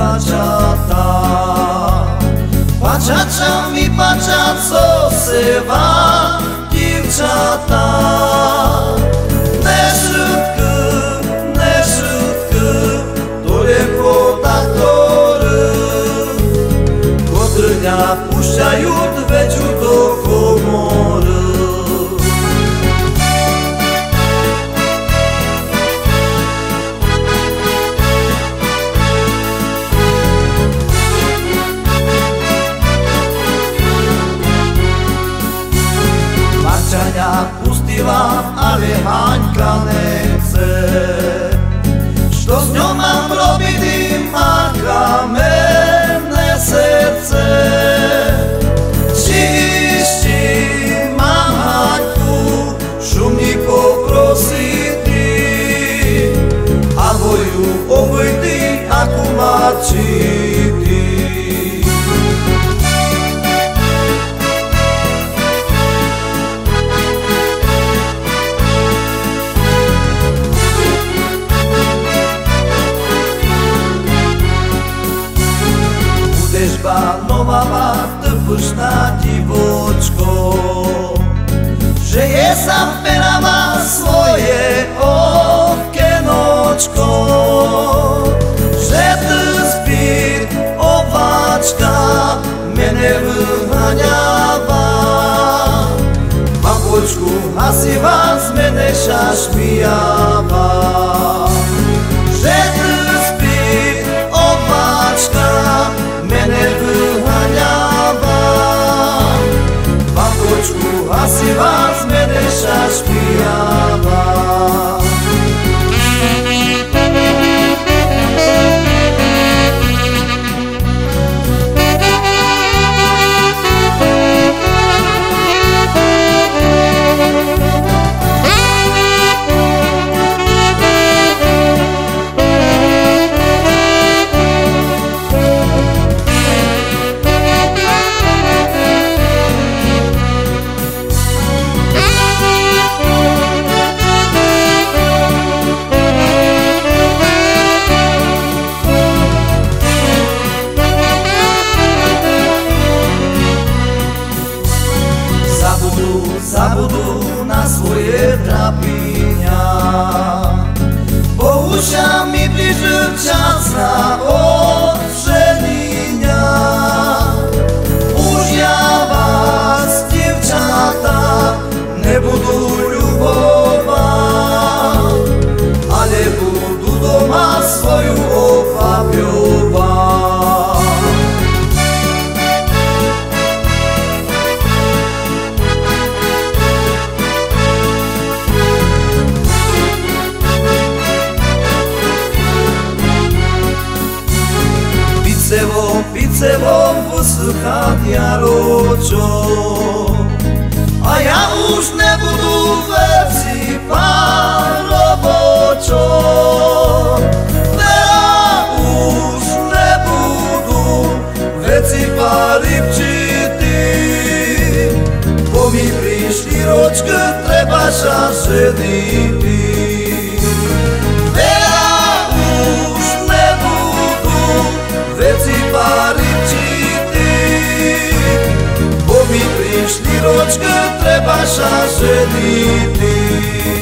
paczata Paczacza mi paczaco sywa dziewczata? Neszutku, neszutku, to reputatory Kotrnia puszczają dweciu do komu zbýva, ale Haňka nechce. Što s ňou mám robiť, má kamenné srdce. Čišti mám Haňku, šumní poprosí ty, a boju obojdy, akú má čišť. Tpušná divočko Že je zaperava svoje okenočko Že ty spír ovačka mene vyhaňava Babočku hasiva z mene šašmijava ξέρω που σου κάτι αρρώτσο Αγιαούς νε που του βέψει πάνω πότσο. Θεάγους νε που του βέψει παρύπτσιτη Που μη βρεις σε δίπτυ Veci că treba așa se lipit